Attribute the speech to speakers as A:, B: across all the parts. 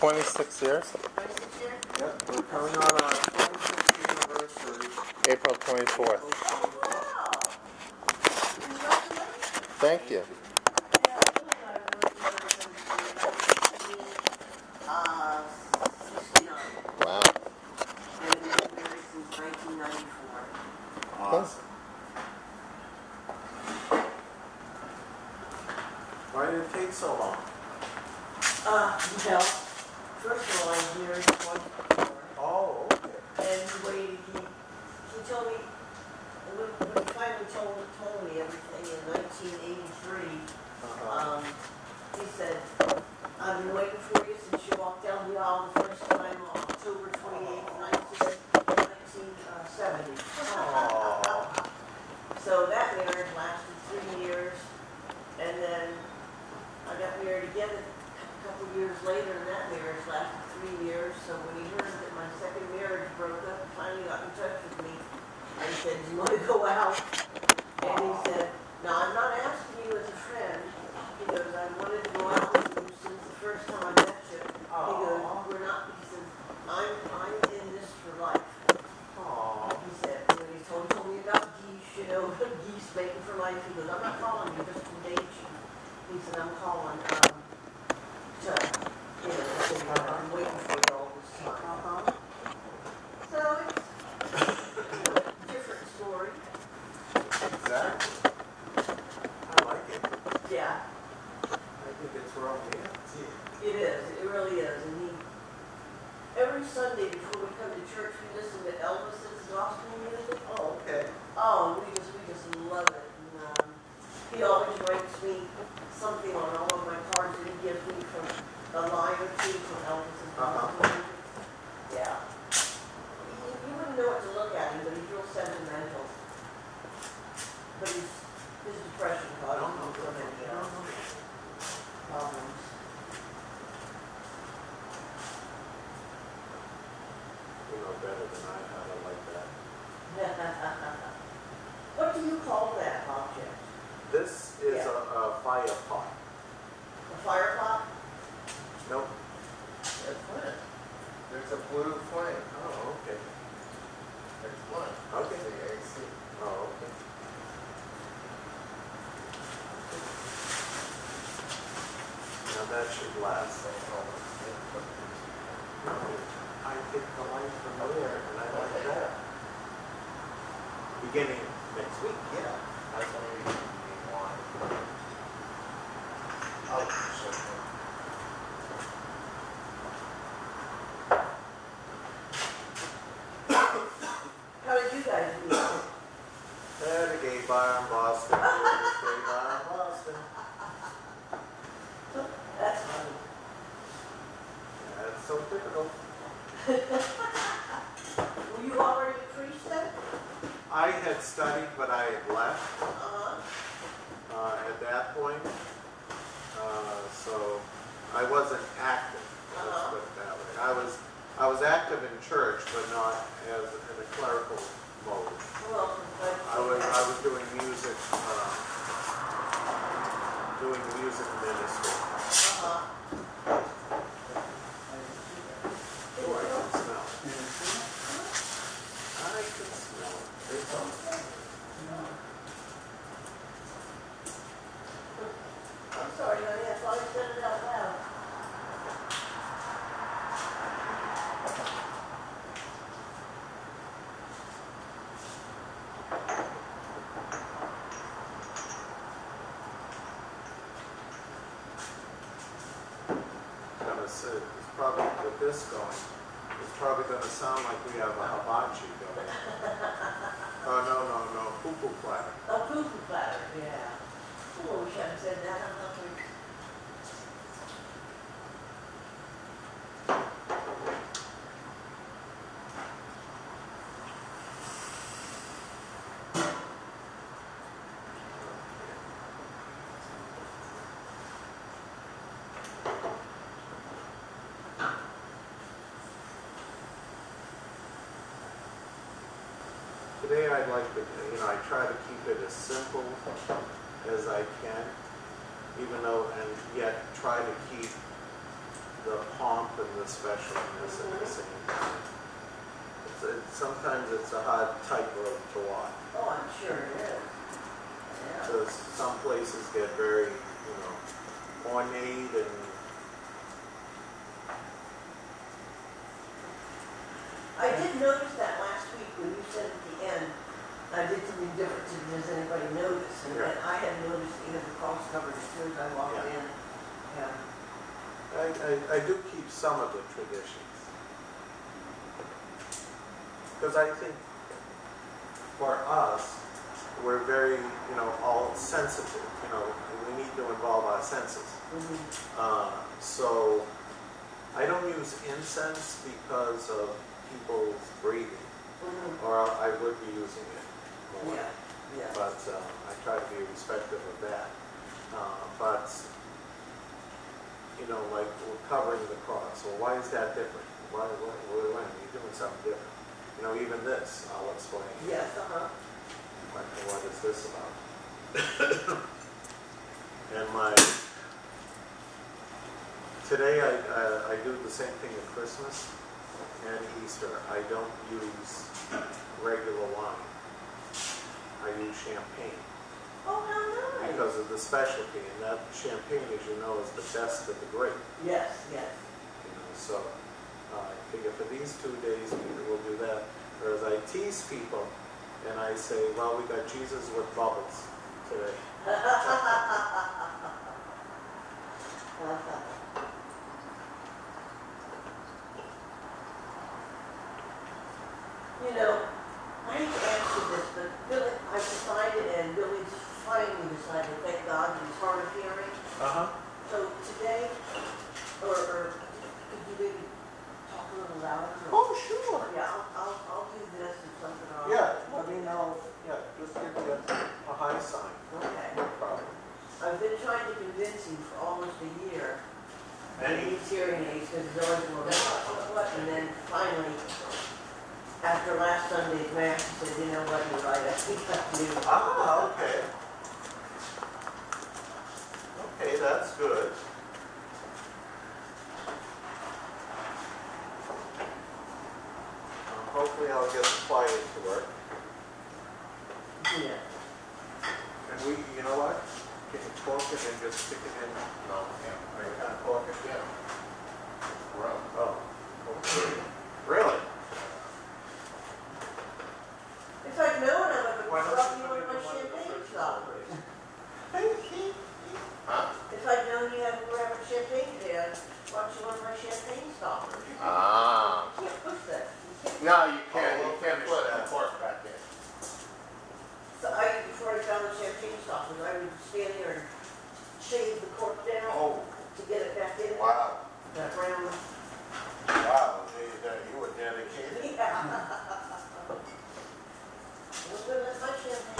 A: 26 years?
B: 26 years?
C: Yep, we're coming on our 26th anniversary.
A: April 24th.
B: Wow.
A: Thank you.
B: that
C: should last.
B: Were you already a priest then?
C: I had studied, but I had left. today I'd like to, you know, I try to keep it as simple as I can, even though, and yet try to keep the pomp and the specialness mm at the same time. It's sometimes it's a hard tightrope to walk.
A: Oh, I'm sure it is. Yeah.
C: So some places get very, you know, ornate and
A: I did notice does anybody notice? And
C: Yeah.
A: I had noticed, even the cross covered as soon as I walked
C: Yeah.
A: in. Yeah.
C: I, I, I do keep some of the traditions. Because I think for us, we're very, you know, all sensitive, you know, we need to involve our senses.
A: Mhm.
C: Uh, so I don't use incense because of people's breathing,
A: Mhm.
C: or I would be using it more.
A: Yeah, yeah.
C: But uh, I try to be respectful of that. Uh, but, you know, like we're covering the cross. Well, why is that different? Why, why, why, why are you doing something different? You know, even this, I'll explain.
A: Yes, uh-huh.
C: What, what is this about? and my, today I, I, I do the same thing at Christmas and Easter. I don't use regular wine. I use champagne
A: Oh, how nice.
C: because of the specialty, and that champagne, as you know, is the best of the grape.
A: Yes, yes.
C: You know, so uh, I figure for these two days we will do that. Whereas I tease people and I say, well, we got Jesus with bubbles today.
A: You know, I hate to ask you this, but Billy, I decided, and Billy's finally decided, thank God, he's hard of hearing.
C: Uh huh.
A: So today, or, or could you maybe talk a little louder? or-
C: Oh, sure.
A: Yeah, I'll, I'll, I'll do this and something on.
C: Yeah, let me know. Yeah, just give me a, a high sign.
A: Okay.
C: No problem.
A: I've been trying to convince him for almost a year. that
C: And
A: he needs hearing aids because he's always going, what, what, what? And then finally, after last Sunday's mass, he said, you know what, you're right, I think I do.
C: Ah, okay. Okay, that's good. Um, Hopefully I'll get the quiet to work.
A: Yeah.
C: And we, you know what? Can you cork it and just stick it in?
D: No, yeah,
C: Or you can't cork it?
D: yeah. Well,
C: Oh. okay. Really?
A: If I'd known, I would
C: Why
A: have
C: don't
A: brought
C: you
A: you
C: put
A: one
C: it
A: of my
C: in one of the
A: champagne
C: fridges
A: stoppers.
C: already?
D: huh?
A: If I'd known you had to grab a champagne today, I'd brought you one of my champagne stoppers.
D: Ah.
A: You can't push that. You can't.
D: No, you can't,
C: Oh,
D: you
C: we'll
D: can't
C: finish
D: put the
C: that.
D: cork back in.
A: So I, before I found the champagne I would stand there and shave the cork down
C: Oh,
A: to get it back in.
D: Wow,
A: That round.
C: wow, that- you were dedicated.
A: Yeah. Well, good, that's my champagne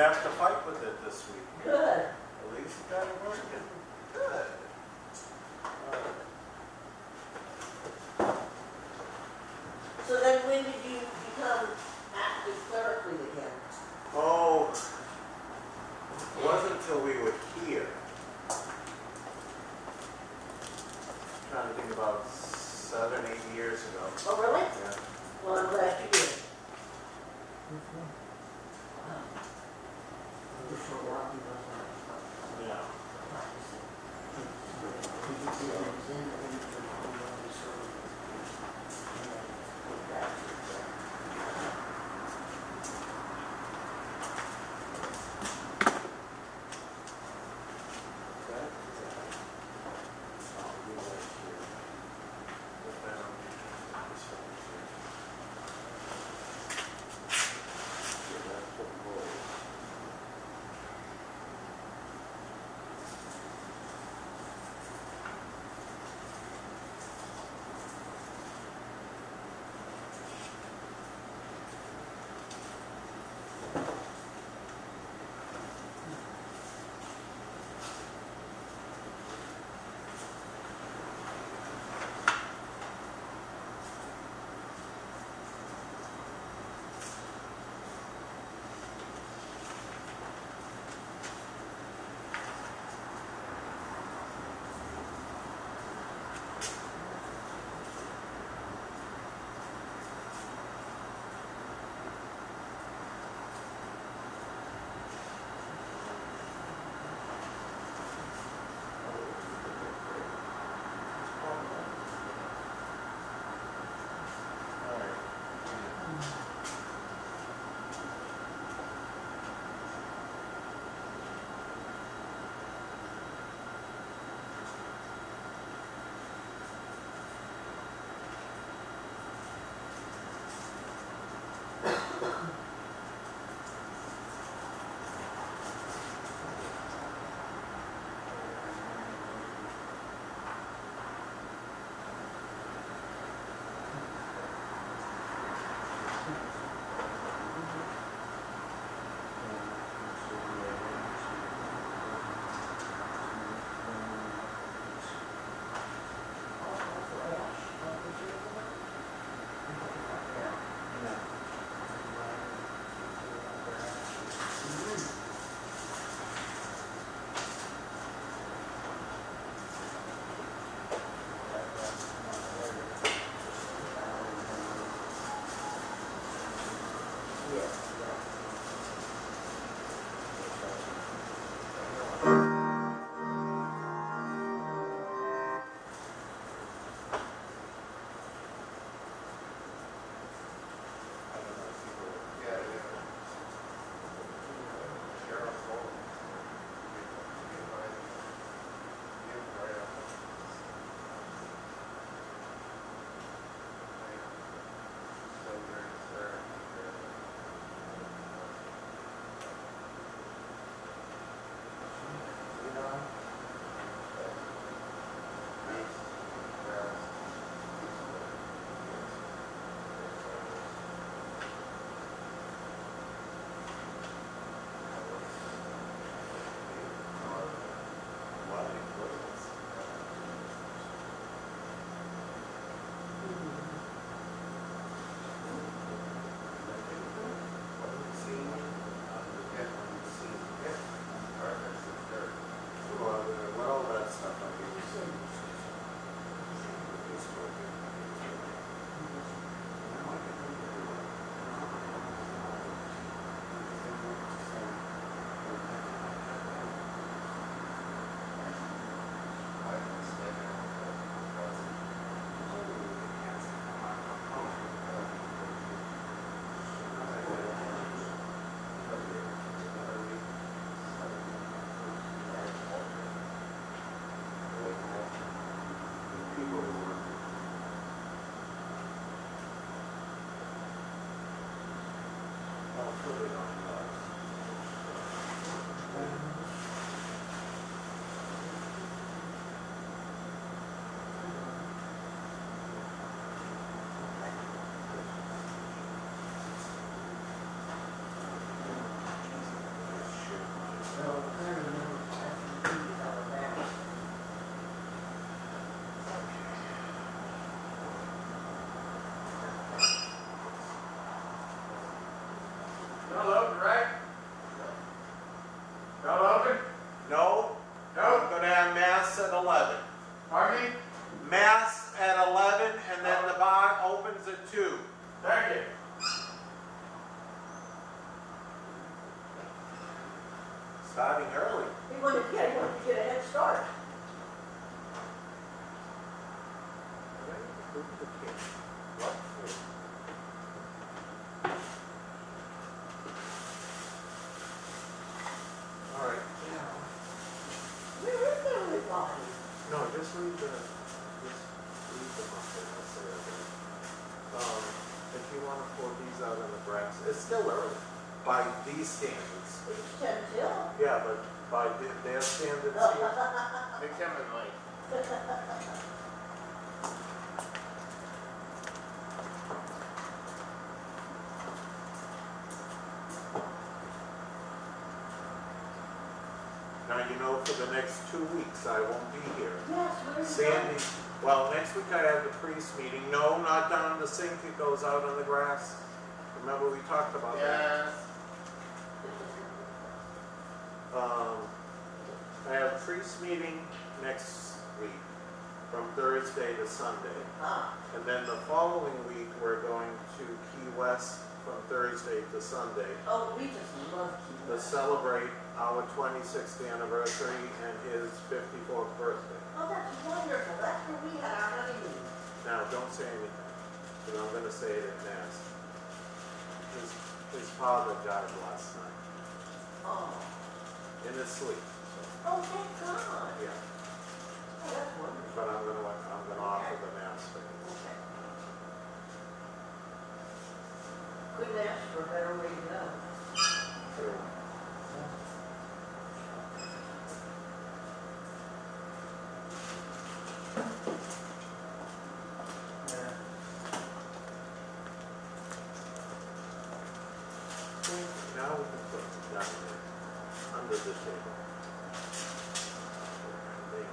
C: Didn't have to fight with it this week.
A: Good.
C: At least you got it working. Good.
A: So then when did you become active clerically again?
C: Oh, it wasn't until we were here. Trying to think about seven, eight years ago.
A: Oh, really?
C: Yeah.
A: Well, I'm glad you did. For a while, he wasn't.
C: Yeah.
A: Open, right? Y'all open?
C: No,
A: No?
C: I'm gonna have mass at eleven.
A: Pardon me?
C: Mass at eleven, and then the bar opens at two.
A: Thank you.
C: Starting early.
B: He wanted to get, he wanted to get a head start.
C: What? All right.
B: Where is everybody?
C: No, just leave the, just leave them up there, I'll say that. Um, if you wanna pour these out on the grass, it's still early, by these standards.
B: It's ten till.
C: Yeah, but by the- their standards here,
A: They come in late.
C: now you know for the next two weeks I won't be here.
B: Yes, where is
C: Sandy, well, next week I have the priest meeting, no, not down in the sink, it goes out on the grass. Remember we talked about that?
A: Yes.
C: Um, I have priest meeting next week, from Thursday to Sunday.
B: Ah,
C: And then the following week, we're going to Key West from Thursday to Sunday
B: oh, we just love Key
C: to
B: West.
C: celebrate our twenty-sixth anniversary and his fifty-fourth birthday.
B: Oh, that's wonderful. That's where we had our honeymoon.
C: Now, don't say anything, but I'm gonna say it at Mass. His, his father died last night,
B: Oh,
C: in his sleep,
B: oh, thank God.
C: yeah.
B: Oh, that's wonderful.
C: But I'm gonna, I'm gonna offer.
B: Okay. Couldn't ask for a better way to go.
C: Now we can put it down there, under the table. Thank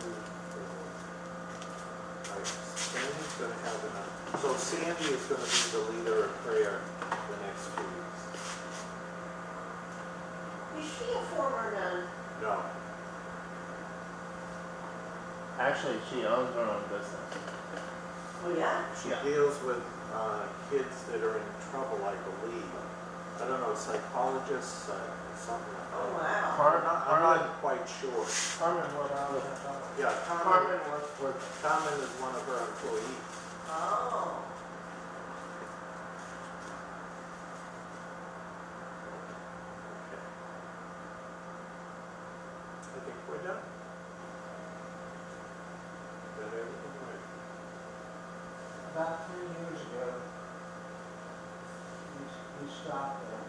C: you. Alright, Sandy's gonna have enough, so Sandy is gonna be the leader of prayer the next two weeks.
B: Is she a former nun?
C: No,
E: Actually, she owns her own business.
B: Oh, yeah?
C: she
E: Yeah.
C: deals with, uh, kids that are in trouble, I believe. I don't know, psychologists, uh, something like that.
B: Oh,
C: that.
B: wow.
C: I'm not, I'm
E: Carmen,
C: not quite sure.
E: Carmen worked with,
C: Yeah, Carmen,
E: Carmen worked with,
C: Carmen is one of her employees. I think we're done.
F: About three years ago, we, we stopped, uh,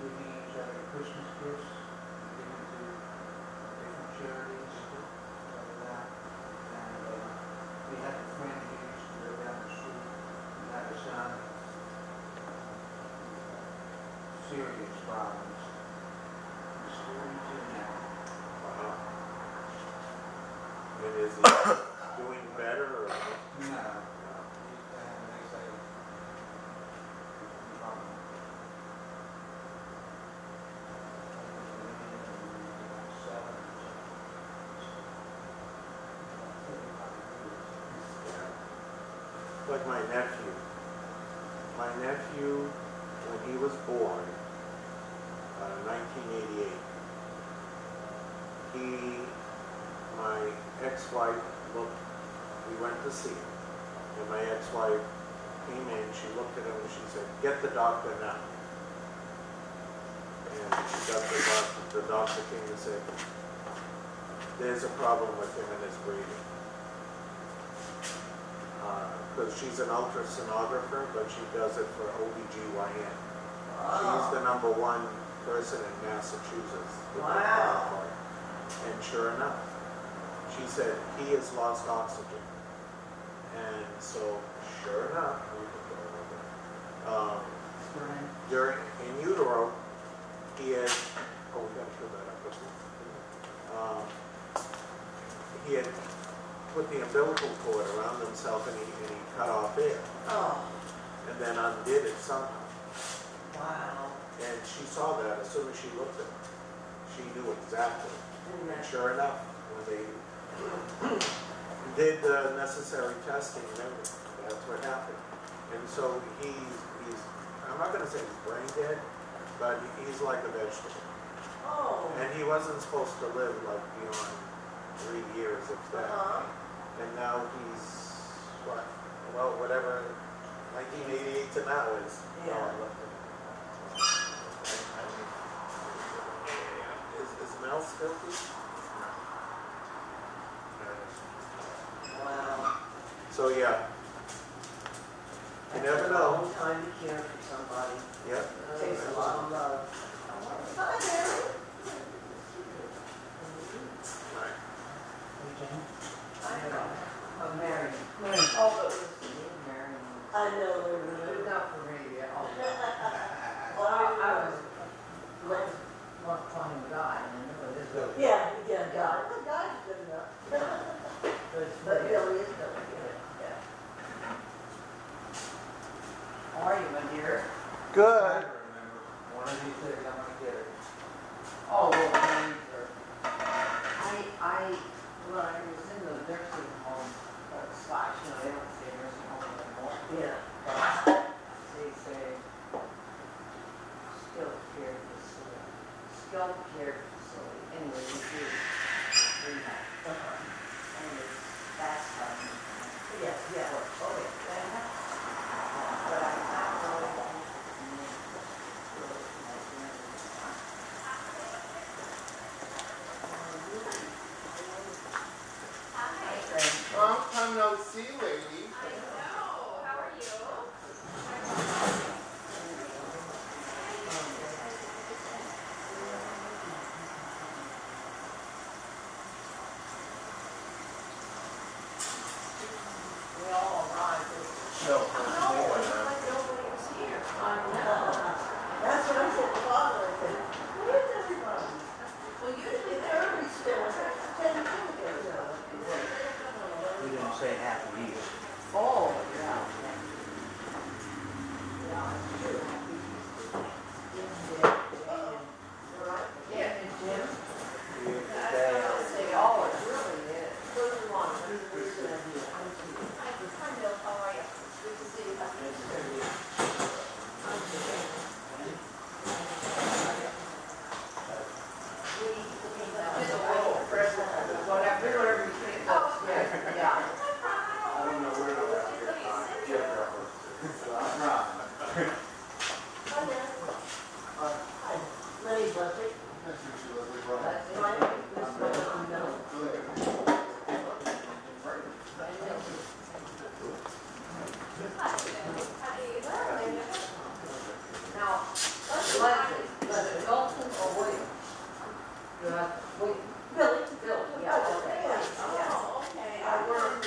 F: giving each other Christmas gifts, giving to different charities, stuff like that. And, uh, we had a friend who used to live down the street, who had a son, serious problems. He's now.
C: Uh-huh. And is he doing better or?
F: No,
C: No.
F: he's, they say, problem.
C: Yeah. Like my nephew. My nephew, when he was born, he, my ex-wife looked, we went to see him, and my ex-wife came in, she looked at him and she said, get the doctor now. And she got the doctor, the doctor came and said, there's a problem with him and his breathing. Uh, because she's an ultrasonographer, but she does it for OBGYN. She's the
B: Oh,
C: number one person in Massachusetts.
B: Wow.
C: And sure enough, she said, he has lost oxygen. And so, sure enough, we could go over. Um,
F: Brian,
C: during, in utero, he had, oh, we gotta fill that up. Um, He had put the umbilical cord around himself and he, and he cut off air,
B: oh,
C: and then undid it somehow.
B: wow.
C: And she saw that as soon as she looked at him. She knew exactly.
B: Isn't
C: And sure enough, when they did the necessary testing and everything, that's what happened. And so he's, he's, I'm not gonna say he's brain dead, but he's like a vegetable.
B: Oh,
C: And he wasn't supposed to live like beyond three years of that.
B: uh-huh.
C: And now he's, what, well, whatever, nineteen eighty-eight to now is.
B: Yeah.
C: Is, is Mel still here?
B: Wow.
C: So, yeah. You never
B: That's a
C: know.
B: long time to care for somebody.
C: Yep.
B: Takes a lot of love. Hi, Mary.
C: Right.
F: hey,
G: Oh, Mary.
F: Mary.
G: Oh, but it was Mary.
B: I know,
G: But
B: Lorena.
G: not for me, yeah. Oh,
B: Well,
G: I
B: I
G: I was,
B: was,
G: not finding God, and I knew it is. good.
B: yeah, yeah, God. Well, God's good enough.
G: But it's
B: But
G: good.
B: Billy is gonna get it, yeah.
G: How are you, my dear?
C: Good.
F: One of these days I'm gonna get it.
G: Oh, well, thanks, sir. I, I, when I was in the nursing home, uh, slash, you know, they don't say nursing home anymore.
B: Yeah.
G: But They say skilled care facility, skilled care facility, anyway, we do rehab.
B: Uh-huh.
G: And it's fast time.
B: Yeah, yeah. Oh, yeah.
G: But I'm not going to.
C: Long time no see, lady.
H: I know. How are you?
G: We all arrived.
E: No,
H: No, it looked like nobody was here.
B: That's what I said to Father, I said, where's everybody?
H: Well, usually
B: It's
H: they're.
B: early still, it's ten to two.
F: We didn't say half a year.
G: Oh, yeah. Yeah, and Jim, they all, it really is.
H: Hi, Bill. How are you? Good to see you. We, we,
G: Just a little present, whatever, whatever you think, that's, yeah, yeah.
C: I don't know where to get Jeff
B: Hi, Lenny Buzzard.
G: That's
B: My
G: it.
B: name is Lenny Miller.
G: Now, Leslie, Leslie Dalton or William? You have, wait,
B: Billy.
G: Bill, yeah, okay.
H: Oh, okay.
B: I work.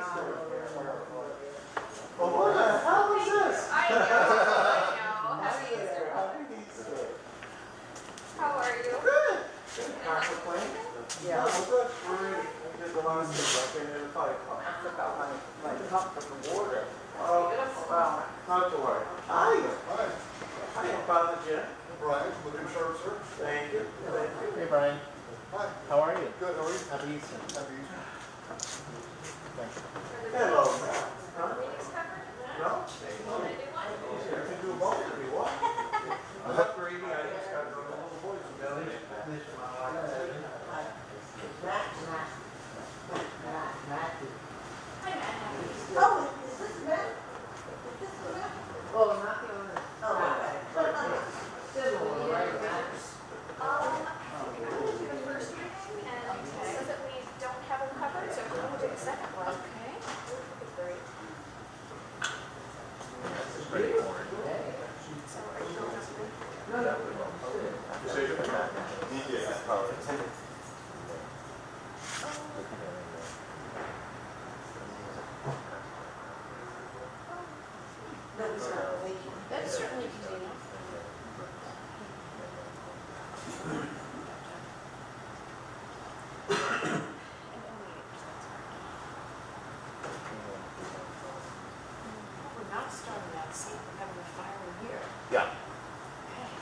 C: Well,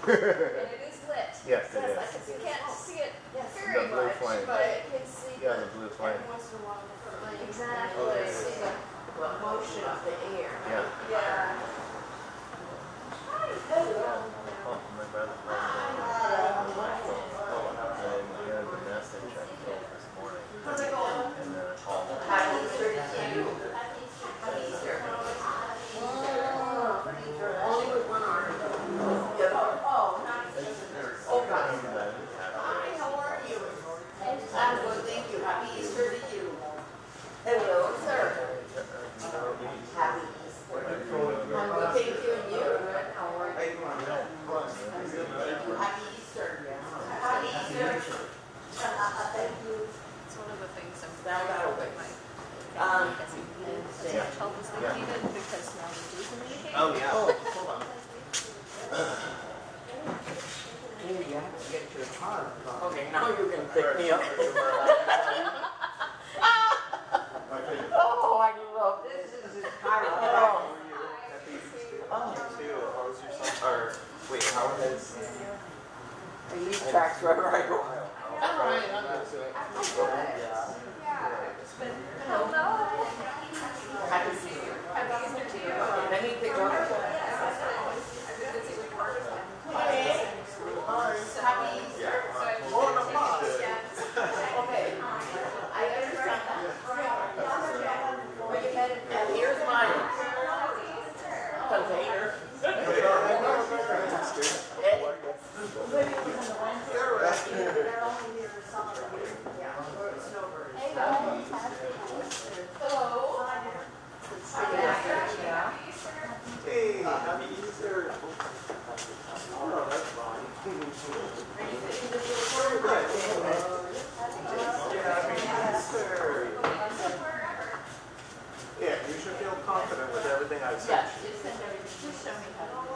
H: and it is lit.
E: Yes, it is.
H: Yes. You can't see it
E: yes.
H: very the
E: blue
H: much,
E: flame.
H: but I can see
E: yeah, the blue flame.
H: Every once in a while, exactly. See the motion
D: of the
B: wait,
C: how has?
B: I use tracks wherever I go.
E: All right, I'm
H: good. Hello.
B: Happy to
H: see you. Happy to see you.
B: Let me pick up. Yes,
H: it's in there, Just show me how.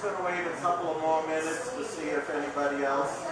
C: just going to
B: wait a couple of more minutes to see if anybody else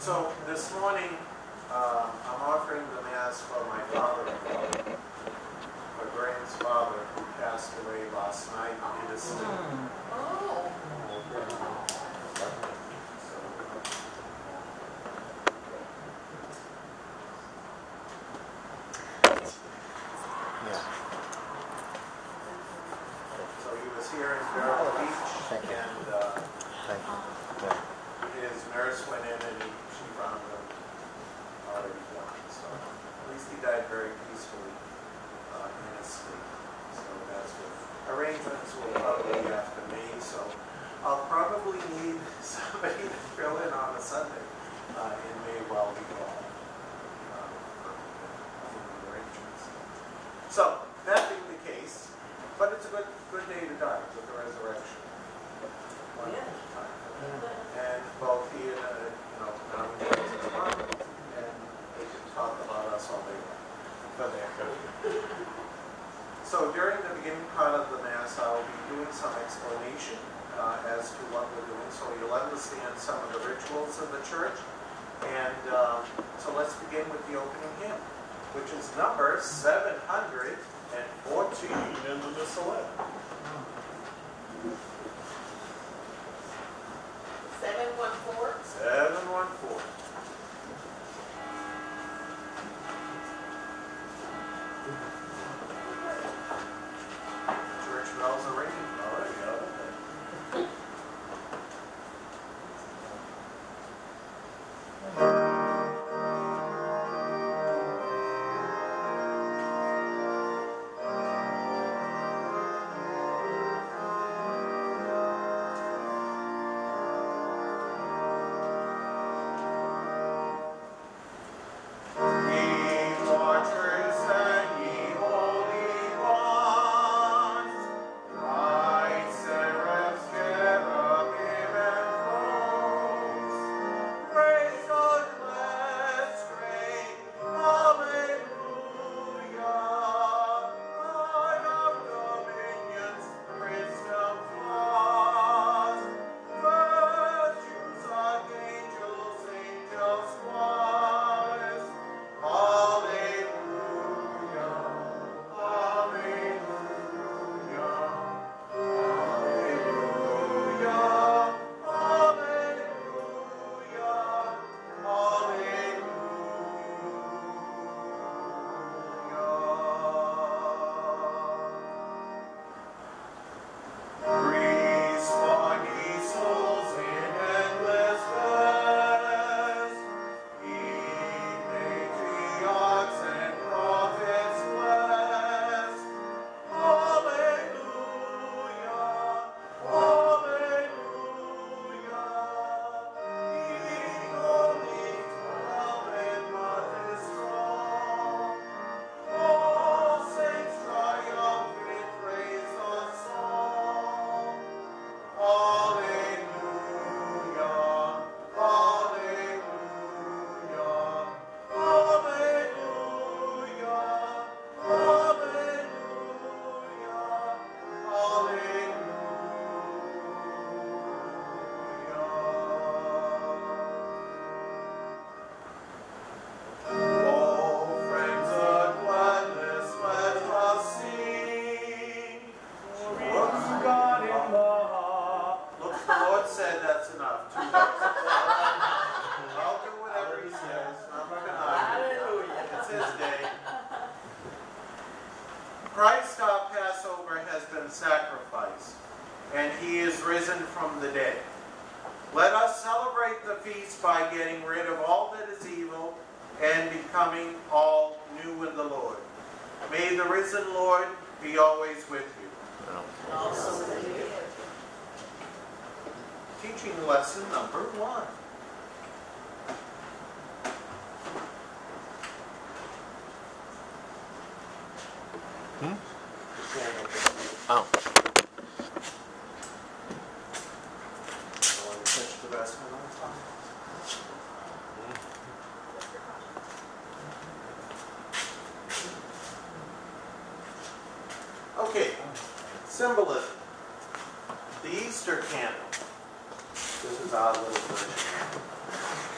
C: So this morning, uh, I'm offering the Mass for my father, my grandfather, who passed away last night in his hmm. sleep. Oh.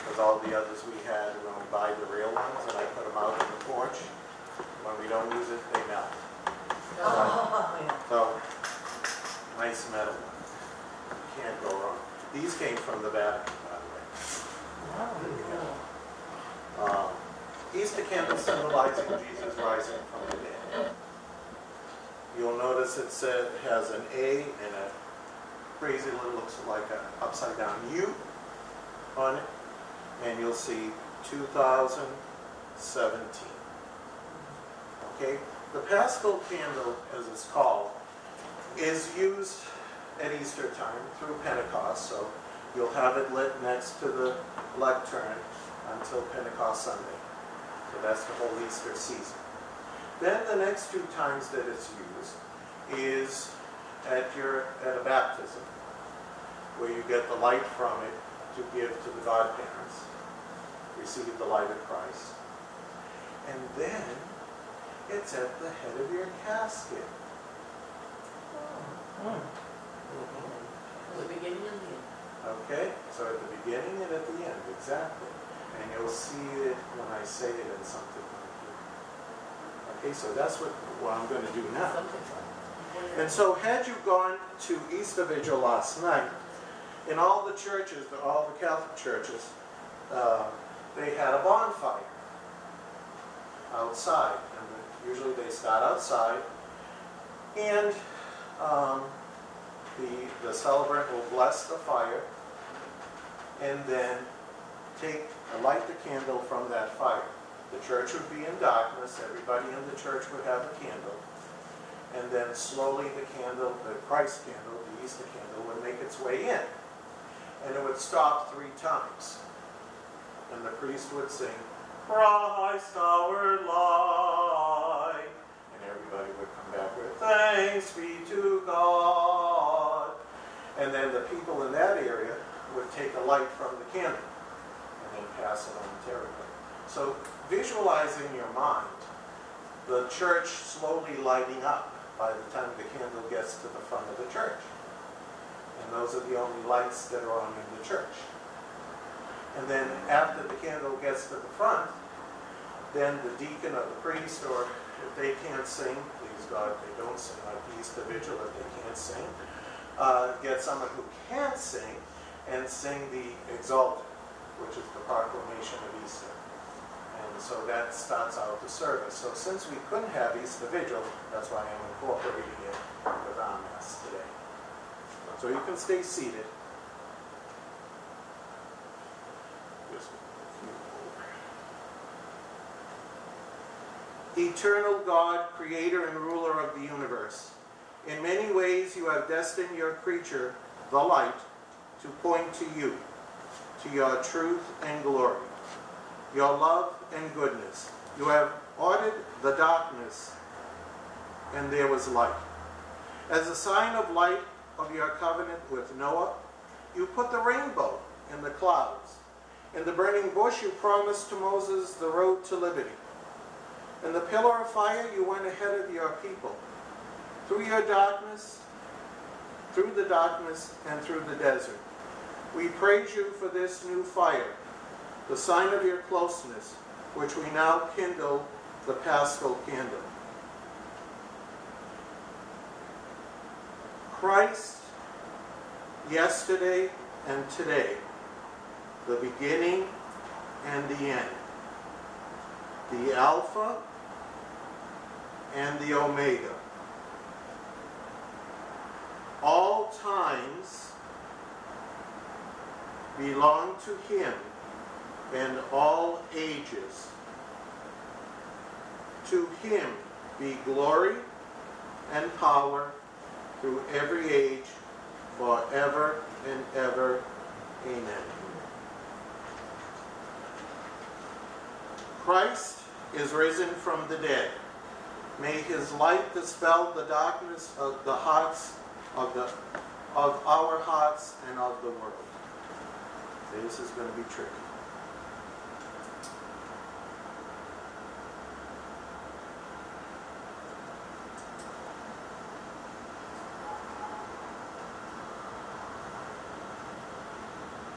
C: Because all the others we had, when we buy the real ones, and I put them out on the porch. When we don't use it, they melt.
B: Oh, yeah.
C: So, nice metal one. Can't go wrong. These came from the Vatican, by the way. Um, Easter candle symbolizing Jesus rising from the dead. You'll notice it said, has an A and a crazy little, looks like an upside down U on it. And you'll see 2017. Okay? The Paschal candle, as it's called, is used at Easter time through Pentecost. So you'll have it lit next to the lectern until Pentecost Sunday. So that's the whole Easter season. Then the next two times that it's used is at your at a baptism, where you get the light from it to give to the godparents, receive the light of Christ. And then it's at the head of your casket. Oh. Hmm. Mm-hmm.
D: The beginning and the end.
C: Okay, so at the beginning and at the end, exactly. And you'll see it when I say it in something like here. Okay, so that's what, what I'm going to do now. And so had you gone to Easter Vigil last night, in all the churches, all the Catholic churches, uh, they had a bonfire outside. And usually they start outside. And um, the, the celebrant will bless the fire and then take, light the candle from that fire. The church would be in darkness, everybody in the church would have a candle. And then slowly the candle, the Christ candle, the Easter candle, would make its way in. And it would stop three times. And the priest would sing, Christ our light. And everybody would come back with, Thanks be to God. And then the people in that area would take a light from the candle and then pass it on to everybody. So visualize in your mind the church slowly lighting up by the time the candle gets to the front of the church. And those are the only lights that are on in the church. And then after the candle gets to the front, then the deacon or the priest, or if they can't sing, please God, they don't sing like the Easter Vigil, if they can't sing, uh, get someone who can sing and sing the Exsultet, which is the proclamation of Easter. And so that starts out the service. So since we couldn't have Easter Vigil, that's why I'm incorporating it with our Mass today. So you can stay seated. Eternal God, creator and ruler of the universe, in many ways you have destined your creature, the light, to point to you, to your truth and glory, your love and goodness. You have ordered the darkness, and there was light. As a sign of light of your covenant with Noah, you put the rainbow in the clouds. In the burning bush, you promised to Moses the road to liberty. In the pillar of fire, you went ahead of your people. Through your darkness, through the darkness, and through the desert. We praise you for this new fire, the sign of your closeness, which we now kindle the paschal candle. Christ, yesterday and today, the beginning and the end, the Alpha and the Omega. All times belong to Him and all ages. To Him be glory and power through every age, forever and ever. Amen. Christ is risen from the dead. May his light dispel the darkness of the hearts of the of our hearts and of the world. This is going to be tricky.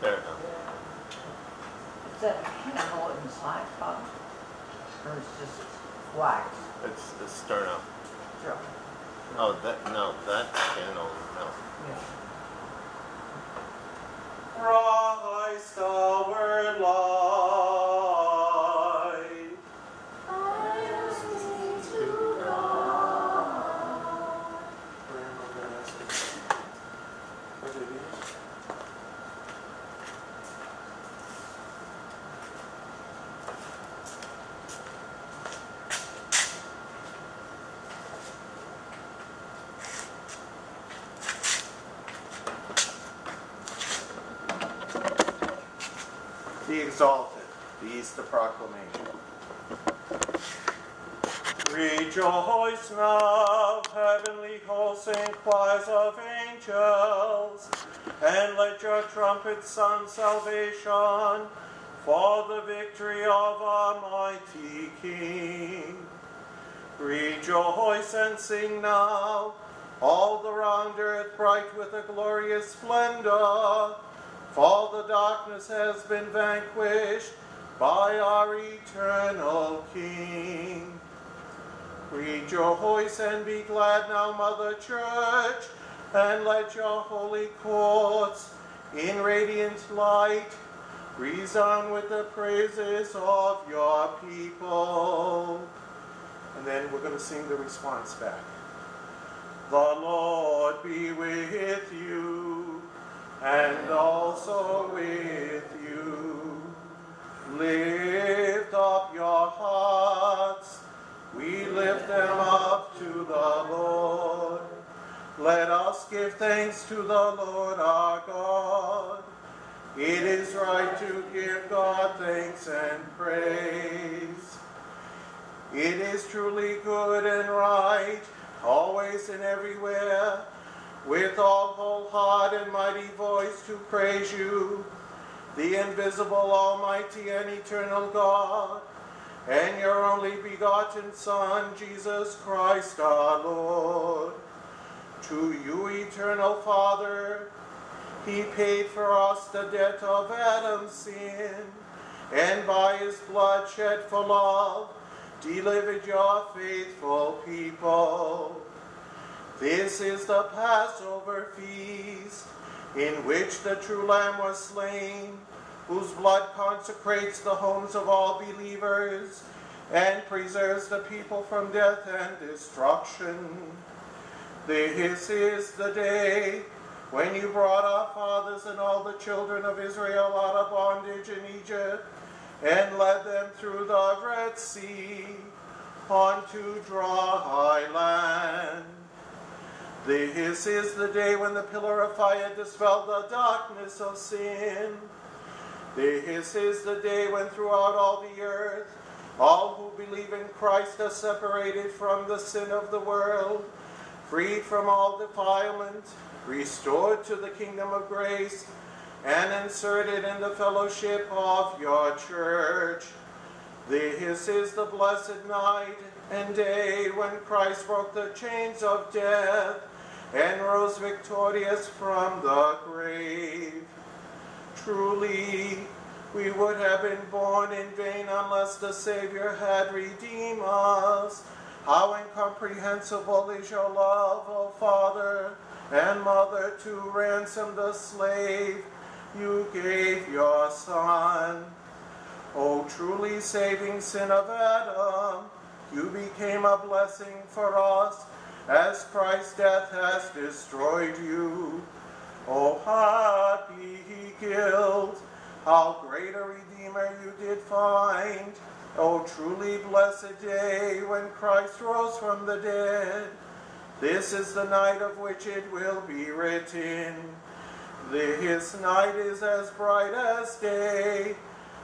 E: There, now.
G: Is that candle inside, Bob? Or it's just wax?
E: It's the sterno.
G: Sure.
E: Oh, that, no, that candle, no.
G: Yeah.
C: Christ our light. The Exsultet, the Easter proclamation. Rejoice now, heavenly hosts and choirs of angels, and let your trumpets sound salvation for the victory of our mighty King. Rejoice and sing now, all the round earth bright with a glorious splendor, for the darkness has been vanquished by our eternal King. Rejoice and be glad now, Mother Church, and let your holy courts in radiant light resound with the praises of your people. And then we're going to sing the response back. The Lord be with you, and also with you. Lift up your hearts. Lift them up to the Lord. Let us give thanks to the Lord our God. It is right to give God thanks and praise. It is truly good and right, always and everywhere, with all whole heart and mighty voice to praise you, the invisible, almighty, and eternal God, and your only begotten Son, Jesus Christ our Lord. To you, eternal Father, he paid for us the debt of Adam's sin, and by his blood shed for love, delivered your faithful people. This is the Passover feast, in which the true Lamb was slain, whose blood consecrates the homes of all believers and preserves the people from death and destruction. This is the day when you brought our fathers and all the children of Israel out of bondage in Egypt and led them through the Red Sea onto dry land. This is the day when the pillar of fire dispelled the darkness of sin. This is the day when throughout all the earth all who believe in Christ are separated from the sin of the world, freed from all defilement, restored to the kingdom of grace, and inserted in the fellowship of your church. This is the blessed night and day when Christ broke the chains of death and rose victorious from the grave. Truly, we would have been born in vain unless the Savior had redeemed us. How incomprehensible is your love, O Father and Mother, to ransom the slave you gave your Son. O truly saving sin of Adam, you became a blessing for us, as Christ's death has destroyed you. O happy guilt, how great a Redeemer you did find. O truly blessed day when Christ rose from the dead. This is the night of which it will be written. This night is as bright as day.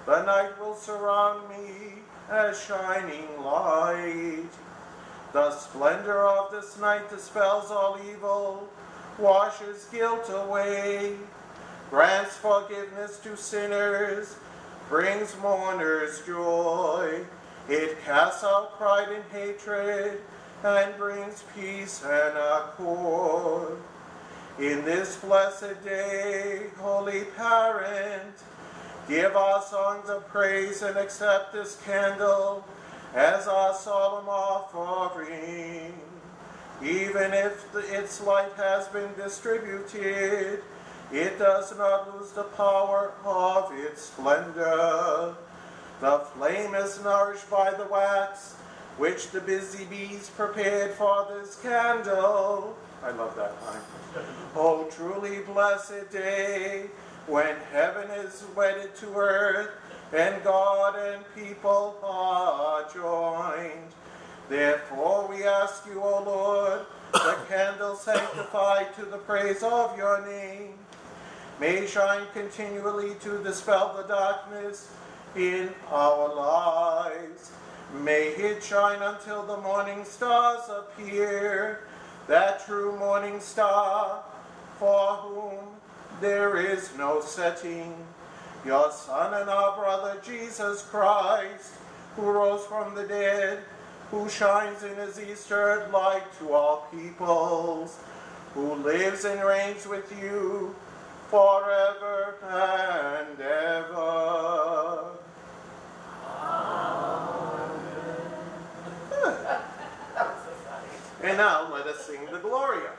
C: The night will surround me as shining light. The splendor of this night dispels all evil, washes guilt away, grants forgiveness to sinners, brings mourners joy. It casts out pride and hatred, and brings peace and accord. In this blessed day, Holy Parent, give our songs of praise and accept this candle as our solemn offering. Even if the- its light has been distributed, it does not lose the power of its splendor. The flame is nourished by the wax, which the busy bees prepared for this candle. I love that line. Oh, truly blessed day, when heaven is wedded to earth, and God and people are joined. Therefore we ask you, O Lord, the candle sanctified to the praise of your name, may shine continually to dispel the darkness in our lives. May it shine until the morning stars appear, that true morning star for whom there is no setting. Your Son and our brother Jesus Christ, who rose from the dead, who shines in his Easter light to all peoples, who lives and reigns with you forever and ever. And now let us sing the Gloria.